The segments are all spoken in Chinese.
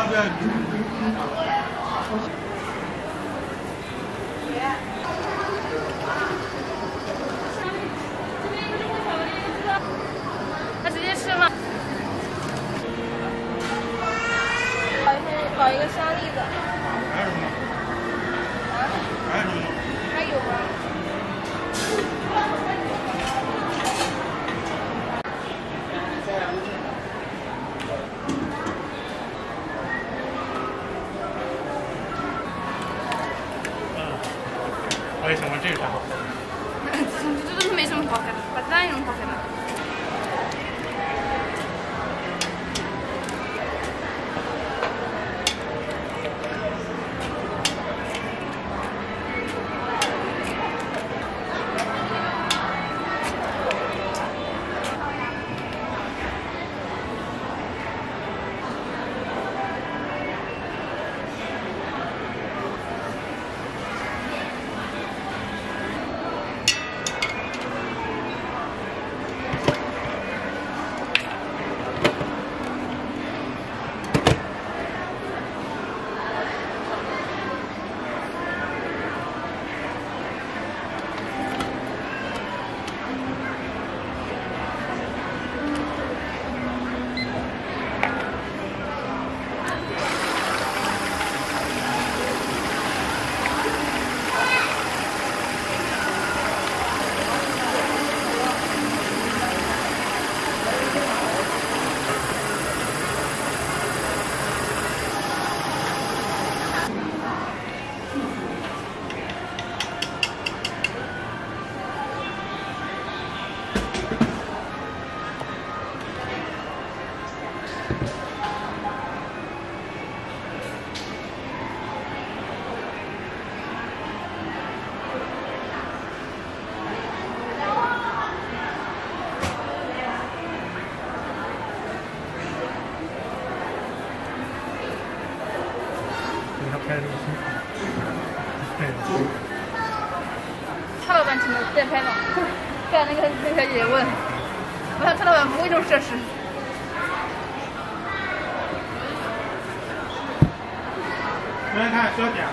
Abi 我也喜欢这个。这这都没什么好看的，把蛋有什么好看的？给他拍的这个辛苦。对。蔡老板请的电拍吗？干那个那个也问，我看蔡老板不会这种设施。来看需要点了。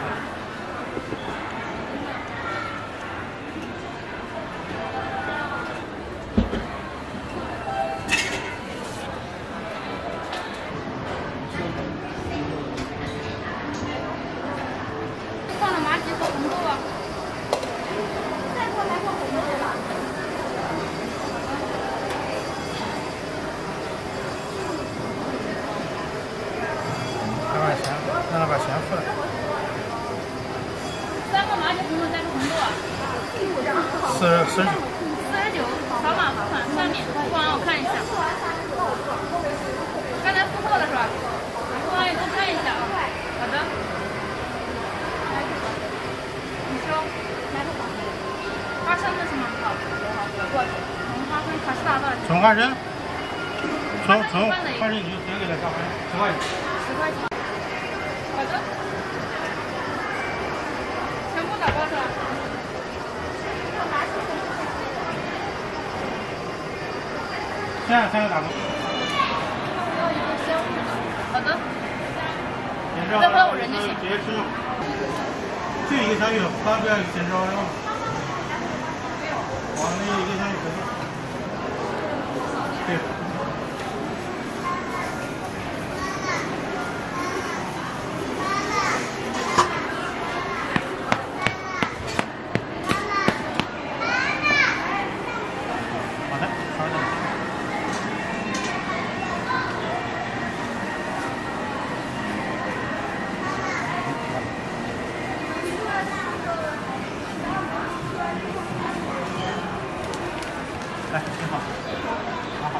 放了麻吉和红豆啊。再过来放红豆吧。让他先，让他把先付了。三个麻吉红豆加个红豆啊。四十四十九。四十九，扫码看下面，不然我看一下。刚才付错了是吧？不好意思，看一下啊。好的。你说。花生的是吗？好，好，好。红花生卡士达多少钱？纯花生。纯纯一般的花生你就直接给他加花生，十块钱。十块钱。好的。全部打包是吧？现在三个打工。好的。先照，再拍我人就行直接吃了。就一个香芋，发不要先照是吧？往那一个香芋可以。对。来，挺好，拿好。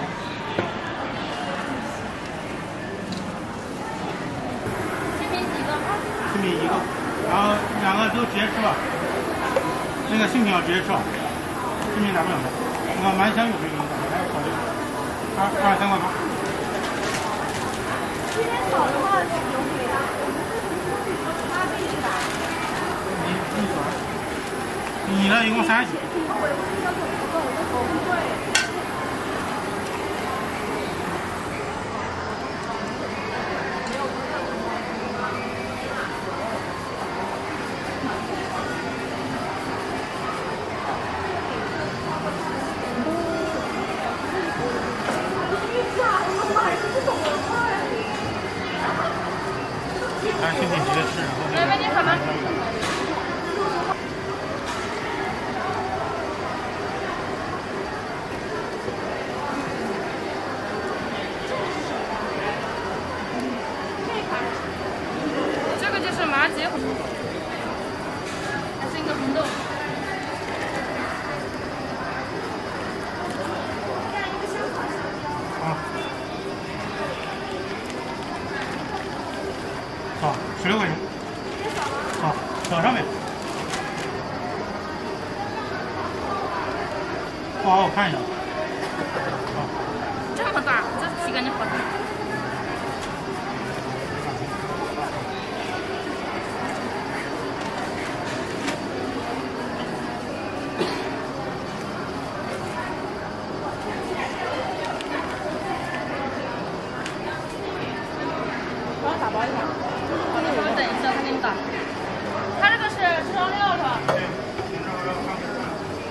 这边几个？新品一个，然后两个都直接吃吧。那个新品要直接吃吧，新品打不了的。那个满香有没有给你打？还有考虑。二二十三块八。今天扫的话有给的，他必须打。你你说，你呢？一共三十几？没？不好，我看一下。这么大，这皮感觉好大。帮我打包一下。稍微等一下，他给你打。他这个是双料是吧？对，你这个看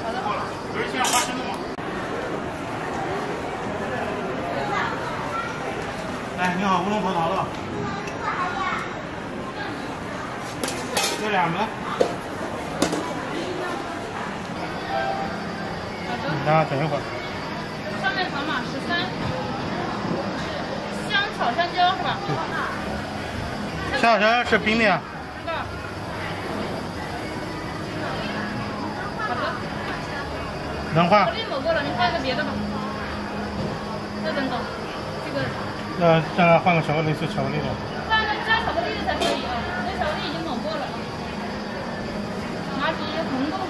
好的。过了，不是现在花生的吗？哎，你好，乌龙葡萄了。这两个。好的。大家等一会儿。上面条码十三，香草山椒是吧？香草山是冰的呀。知道。好的。能换巧克？力抹过了，你换一个别的吧。再等等，这个呃，再来换个巧克力是巧克力的。换个加巧克力的才可以啊，那巧克力已经抹过了。拿几红豆的。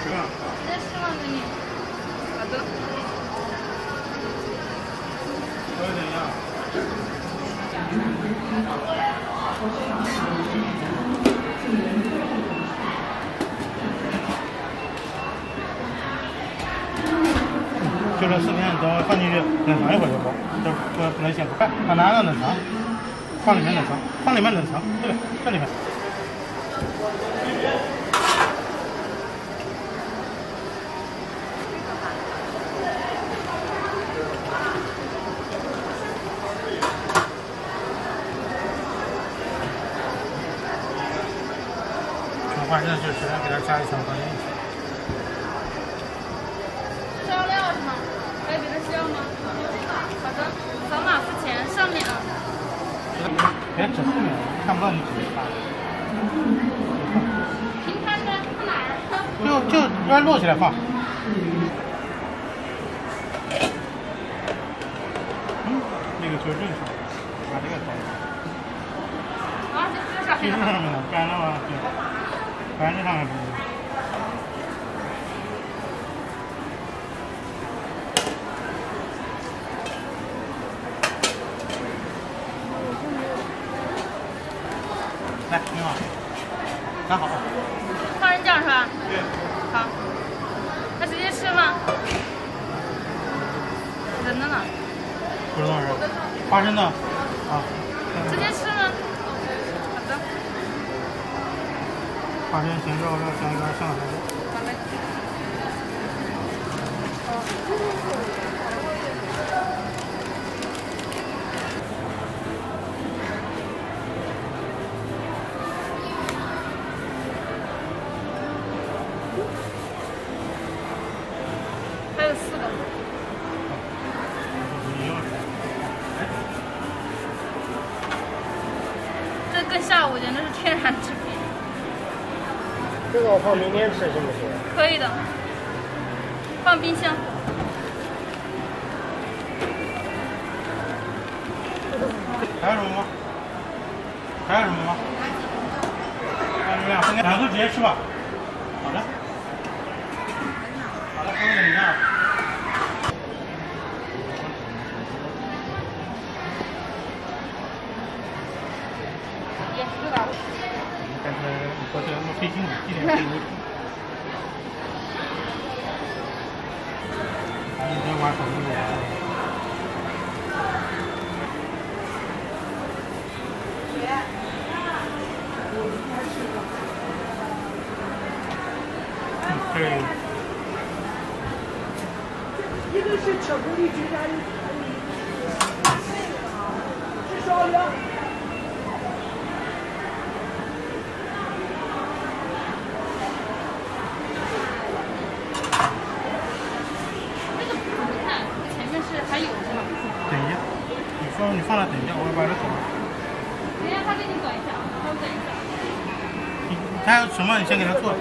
这个。直接释放给你。好的。稍等一下。就这四片，等我放进去冷藏一会儿就好，这不不能先不看，把拿个冷藏，放里面冷藏，放里面冷藏，对，这里面。就只能给它加一层花生。烧料是吗？还有别的需要吗？好的，扫码付钱，上面啊。别指后面，看不到你指啥。平摊的放哪儿？就就按摞起来放。嗯，那个就正常，把这个倒。啊，这这啥干了吗？对，干这上面。来，你好，拿好。花生酱是吧？对。好。那直接吃吗？人着呢？不知道是？花生的，啊，直接吃花生咸肉肉香干香菜肉。好嘞。还有四个。这跟下午简直是天壤之别。这个我放明天吃行不行？可以的，放冰箱。还有什么吗？还有什么吗？还有什么呀？两个直接吃吧。这个你看，这前是还有吗？等一下，你放你放等一下，我要把它走。等一下，他给你转一下，稍等一下。他要什么？你先给他做。